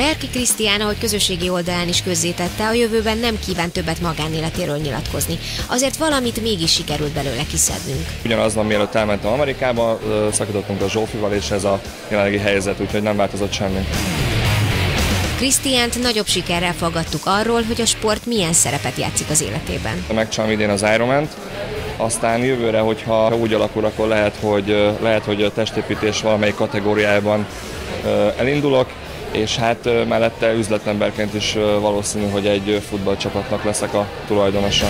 Berki Krisztián, ahogy közösségi oldalán is közzétette, a jövőben nem kíván többet magánéletéről nyilatkozni. Azért valamit mégis sikerült belőle kiszednünk. Ugyanaz van, mielőtt elmentem Amerikába, szakítottunk a Zsófival, és ez a jelenlegi helyzet, úgyhogy nem változott semmi. Krisztiánt nagyobb sikerrel fogadtuk arról, hogy a sport milyen szerepet játszik az életében. Megcsinálom idén az ironman aztán jövőre, hogyha úgy alakul, akkor lehet, hogy, lehet, hogy a testépítés valamelyik kategóriában elindulok, és hát mellette üzletemberként is valószínű, hogy egy futballcsapatnak leszek a tulajdonosa.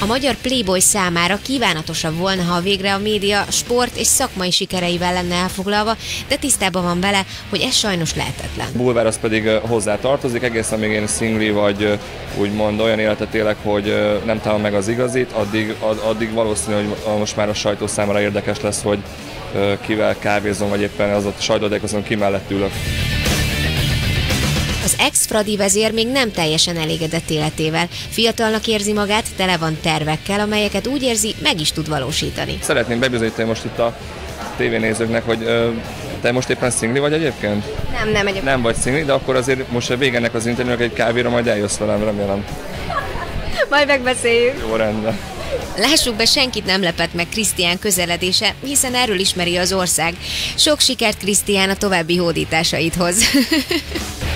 A magyar Playboy számára kívánatosabb volna, ha végre a média sport és szakmai sikereivel lenne elfoglalva, de tisztában van vele, hogy ez sajnos lehetetlen. Bulvár az pedig hozzá tartozik, egészen még én szingli vagy úgymond olyan életet élek, hogy nem találom meg az igazit, addig, addig valószínű, hogy most már a sajtó számára érdekes lesz, hogy kivel kávézom, vagy éppen az a sajtódékozom, ki mellett ülök. Az ex-Fradi vezér még nem teljesen elégedett életével. Fiatalnak érzi magát, tele van tervekkel, amelyeket úgy érzi, meg is tud valósítani. Szeretném bebizonyítani most itt a tévénézőknek, hogy ö, te most éppen szingli vagy egyébként? Nem, nem egyébként. Nem vagy szingli, de akkor azért most a végenek az interjúnak egy kávéra majd eljössz velem, remélem. Majd megbeszéljük. Jó, rendben. Lássuk be, senkit nem lepett meg Krisztián közeledése, hiszen erről ismeri az ország. Sok sikert Krisztián a további hódításaidhoz.